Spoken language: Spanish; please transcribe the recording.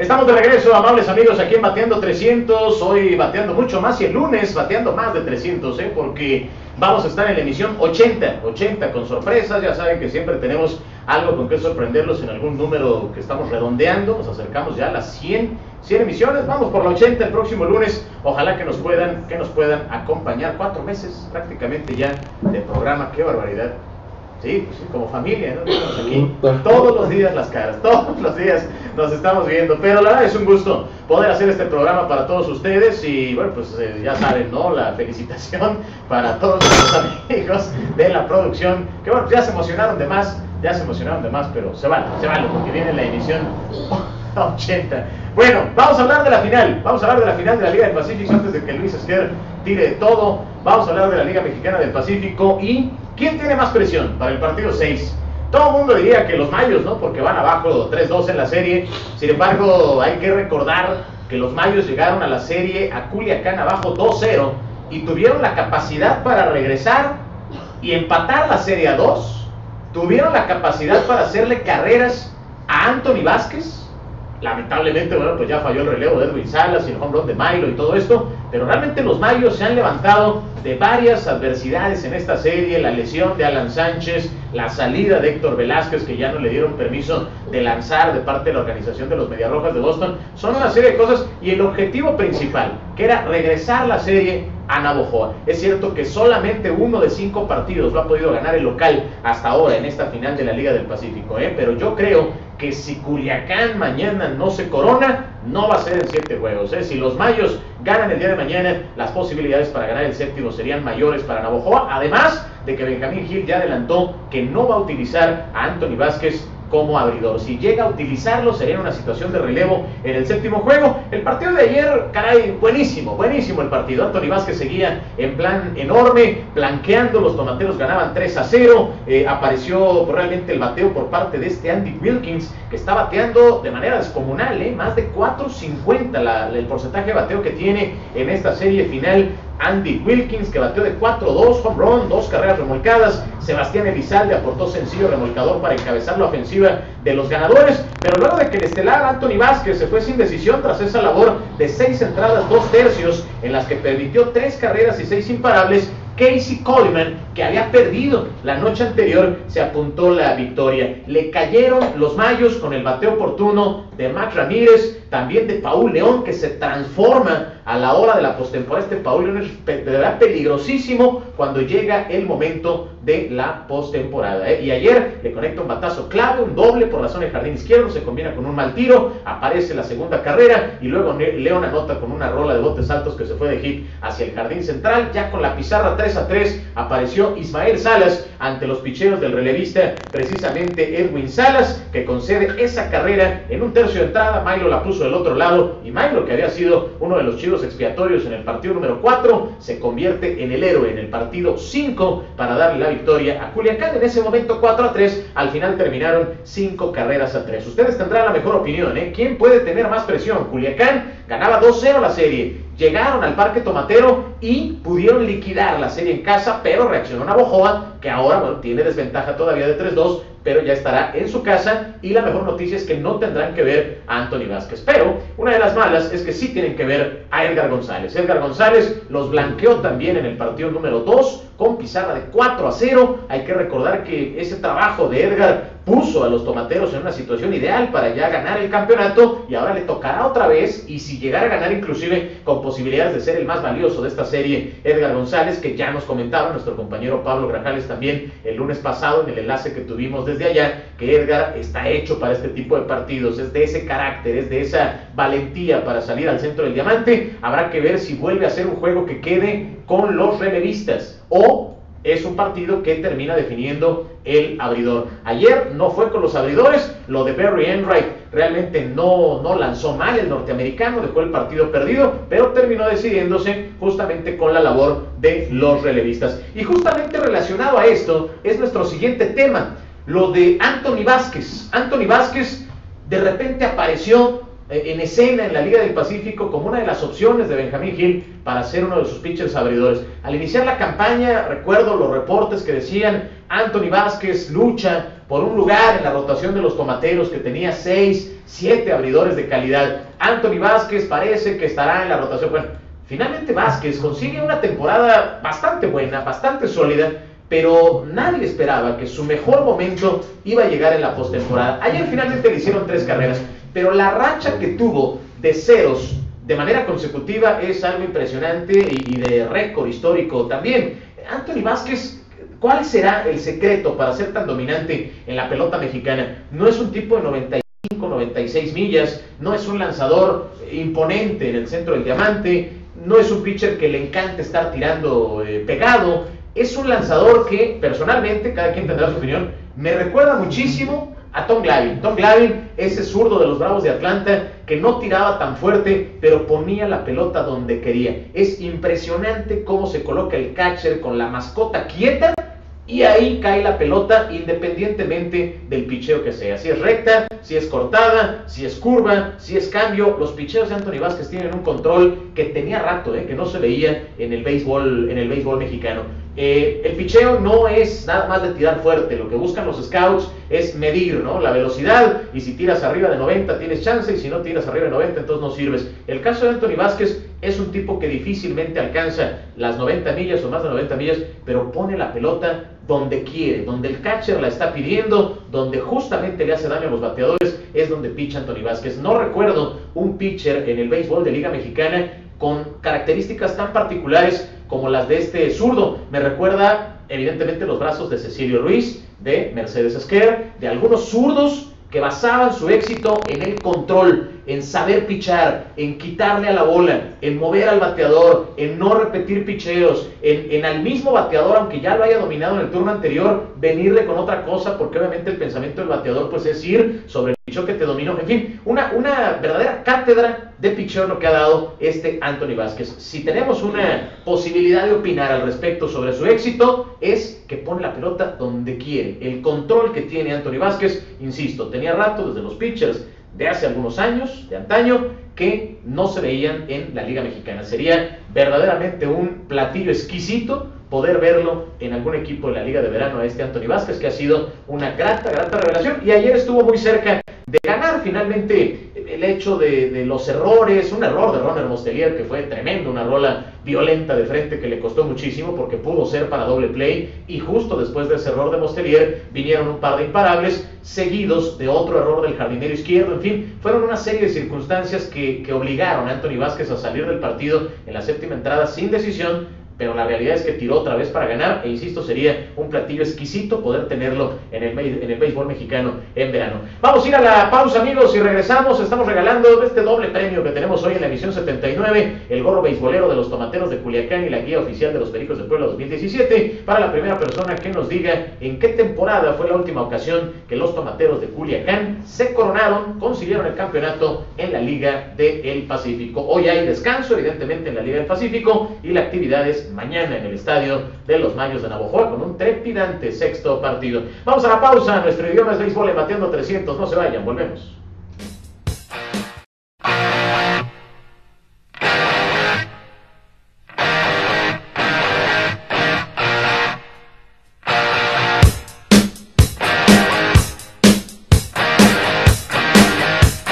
Estamos de regreso, amables amigos, aquí en Bateando 300. Hoy bateando mucho más y el lunes bateando más de 300, ¿eh? porque vamos a estar en la emisión 80, 80 con sorpresas. Ya saben que siempre tenemos algo con que sorprenderlos en algún número que estamos redondeando. Nos acercamos ya a las 100, 100 emisiones. Vamos por la 80 el próximo lunes. Ojalá que nos puedan, que nos puedan acompañar. Cuatro meses prácticamente ya de programa. Qué barbaridad. Sí, pues como familia, ¿no? Estamos aquí todos los días las caras, todos los días nos estamos viendo, pero la verdad es un gusto poder hacer este programa para todos ustedes y bueno, pues eh, ya saben, ¿no? La felicitación para todos los amigos de la producción, que bueno, ya se emocionaron de más, ya se emocionaron de más, pero se vale, se vale, porque viene la emisión 80. Bueno, vamos a hablar de la final, vamos a hablar de la final de la Liga del Pacífico antes de que Luis Esquer tire de todo, vamos a hablar de la Liga Mexicana del Pacífico y ¿Quién tiene más presión para el partido 6? Todo el mundo diría que los Mayos, ¿no? Porque van abajo 3-2 en la serie. Sin embargo, hay que recordar que los Mayos llegaron a la serie a Culiacán abajo 2-0 y tuvieron la capacidad para regresar y empatar la serie a 2. Tuvieron la capacidad para hacerle carreras a Anthony Vázquez. Lamentablemente, bueno, pues ya falló el relevo de Edwin Salas y el home run de Milo y todo esto. Pero realmente los Mayos se han levantado de varias adversidades en esta serie, la lesión de Alan Sánchez, la salida de Héctor Velázquez, que ya no le dieron permiso de lanzar de parte de la organización de los Mediarrojas de Boston, son una serie de cosas y el objetivo principal, que era regresar la serie a Navojoa. Es cierto que solamente uno de cinco partidos lo ha podido ganar el local hasta ahora en esta final de la Liga del Pacífico, ¿eh? pero yo creo que si Culiacán mañana no se corona, no va a ser en siete juegos. ¿eh? Si los Mayos ganan el día de mañana, las posibilidades para ganar el séptimo serían mayores para Navojoa. Además de que Benjamín Gil ya adelantó que no va a utilizar a Anthony Vázquez como abridor. Si llega a utilizarlo, sería una situación de relevo en el séptimo juego. El partido de ayer, caray, buenísimo, buenísimo el partido. Anthony Vázquez seguía en plan enorme, blanqueando, los tomateros ganaban 3 a 0. Eh, apareció realmente el bateo por parte de este Andy Wilkins, que está bateando de manera descomunal, ¿eh? más de 4.50 el porcentaje de bateo que tiene en esta serie final Andy Wilkins, que bateó de 4-2, home run, dos carreras remolcadas. Sebastián Elizalde aportó sencillo remolcador para encabezar la ofensiva de los ganadores. Pero luego de que el estelar Anthony Vázquez se fue sin decisión tras esa labor de seis entradas, dos tercios, en las que permitió tres carreras y seis imparables, Casey Coleman, que había perdido la noche anterior, se apuntó la victoria. Le cayeron los mayos con el bateo oportuno de Max Ramírez, también de Paul León, que se transforma a la hora de la postemporada. Este Paul León es verdad peligrosísimo cuando llega el momento de la postemporada. ¿eh? Y ayer le conecta un batazo clave, un doble por la zona de jardín izquierdo, se combina con un mal tiro, aparece la segunda carrera y luego León anota con una rola de botes altos que se fue de hit hacia el jardín central. Ya con la pizarra 3 a 3 apareció Ismael Salas ante los picheros del relevista, precisamente Edwin Salas, que concede esa carrera en un tercio de entrada. Milo la puso del otro lado y Milo, que había sido uno de los chivos expiatorios en el partido número 4, se convierte en el héroe en el partido 5 para darle la victoria a Culiacán. En ese momento 4 a 3, al final terminaron 5 carreras a 3. Ustedes tendrán la mejor opinión, ¿eh? ¿Quién puede tener más presión? Culiacán ganaba 2-0 la serie. Llegaron al Parque Tomatero y pudieron liquidar la serie en casa, pero reaccionó Navojoa, que ahora bueno, tiene desventaja todavía de 3-2, pero ya estará en su casa y la mejor noticia es que no tendrán que ver a Anthony Vázquez. Pero una de las malas es que sí tienen que ver a Edgar González. Edgar González los blanqueó también en el partido número 2 con pizarra de 4 a 0. Hay que recordar que ese trabajo de Edgar puso a los tomateros en una situación ideal para ya ganar el campeonato y ahora le tocará otra vez y si llegara a ganar inclusive con posibilidades de ser el más valioso de esta serie Edgar González que ya nos comentaba nuestro compañero Pablo Grajales también el lunes pasado en el enlace que tuvimos desde allá que Edgar está hecho para este tipo de partidos es de ese carácter es de esa valentía para salir al centro del diamante habrá que ver si vuelve a ser un juego que quede con los relevistas o es un partido que termina definiendo el abridor. Ayer no fue con los abridores, lo de Barry Enright realmente no, no lanzó mal el norteamericano, dejó el partido perdido, pero terminó decidiéndose justamente con la labor de los relevistas. Y justamente relacionado a esto es nuestro siguiente tema, lo de Anthony Vázquez. Anthony Vázquez de repente apareció en escena en la Liga del Pacífico como una de las opciones de Benjamín Gil para ser uno de sus pitchers abridores. Al iniciar la campaña, recuerdo los reportes que decían Anthony Vázquez lucha por un lugar en la rotación de los tomateros que tenía 6, 7 abridores de calidad. Anthony Vázquez parece que estará en la rotación. Bueno, finalmente Vázquez consigue una temporada bastante buena, bastante sólida, pero nadie esperaba que su mejor momento iba a llegar en la postemporada. Ayer finalmente le hicieron tres carreras, pero la racha que tuvo de ceros de manera consecutiva es algo impresionante y de récord histórico también. Anthony Vázquez, ¿cuál será el secreto para ser tan dominante en la pelota mexicana? No es un tipo de 95, 96 millas, no es un lanzador imponente en el centro del diamante, no es un pitcher que le encanta estar tirando eh, pegado, es un lanzador que personalmente, cada quien tendrá su opinión, me recuerda muchísimo a Tom Glavine. Tom Glavine, ese zurdo de los Bravos de Atlanta, que no tiraba tan fuerte, pero ponía la pelota donde quería. Es impresionante cómo se coloca el catcher con la mascota quieta y ahí cae la pelota independientemente del picheo que sea. Si es recta, si es cortada, si es curva, si es cambio. Los picheos de Anthony Vázquez tienen un control que tenía rato, eh, que no se veía en el béisbol, en el béisbol mexicano. Eh, el picheo no es nada más de tirar fuerte, lo que buscan los scouts es medir ¿no? la velocidad y si tiras arriba de 90 tienes chance y si no tiras arriba de 90 entonces no sirves. El caso de Anthony Vázquez es un tipo que difícilmente alcanza las 90 millas o más de 90 millas, pero pone la pelota donde quiere, donde el catcher la está pidiendo, donde justamente le hace daño a los bateadores, es donde picha Anthony Vázquez. No recuerdo un pitcher en el béisbol de Liga Mexicana con características tan particulares como las de este zurdo. Me recuerda evidentemente los brazos de Cecilio Ruiz, de Mercedes Esquer, de algunos zurdos que basaban su éxito en el control, en saber pichar, en quitarle a la bola, en mover al bateador, en no repetir picheos, en, al mismo bateador, aunque ya lo haya dominado en el turno anterior, venirle con otra cosa, porque obviamente el pensamiento del bateador pues es ir sobre el picheo que te dominó. En fin, una, una verdadera cátedra de picheo lo que ha dado este Anthony Vázquez. Si tenemos una posibilidad de opinar al respecto sobre su éxito, es que pone la pelota donde quiere. El control que tiene Anthony Vázquez, insisto, tenía rato desde los pitchers de hace algunos años, de antaño, que no se veían en la Liga Mexicana. Sería verdaderamente un platillo exquisito poder verlo en algún equipo de la Liga de Verano a este Anthony Vázquez, que ha sido una grata, grata revelación. Y ayer estuvo muy cerca de ganar finalmente el hecho de, los errores, un error de Ronald Mostelier que fue tremendo, una rola violenta de frente que le costó muchísimo porque pudo ser para doble play y justo después de ese error de Mostelier vinieron un par de imparables seguidos de otro error del jardinero izquierdo, en fin, fueron una serie de circunstancias que, que obligaron a Anthony Vázquez a salir del partido en la séptima entrada sin decisión pero la realidad es que tiró otra vez para ganar, e insisto, sería un platillo exquisito poder tenerlo en el, en el béisbol mexicano en verano. Vamos a ir a la pausa, amigos, y regresamos. Estamos regalando este doble premio que tenemos hoy en la emisión 79, el gorro beisbolero de los tomateros de Culiacán y la guía oficial de los Pericos de Puebla 2017, para la primera persona que nos diga en qué temporada fue la última ocasión que los tomateros de Culiacán se coronaron, consiguieron el campeonato en la Liga del Pacífico. Hoy hay descanso, evidentemente, en la Liga del Pacífico y la actividad es mañana en el estadio de los Mayos de Navojoa con un trepidante sexto partido. Vamos a la pausa, nuestro idioma es béisbol en 300, no se vayan, volvemos.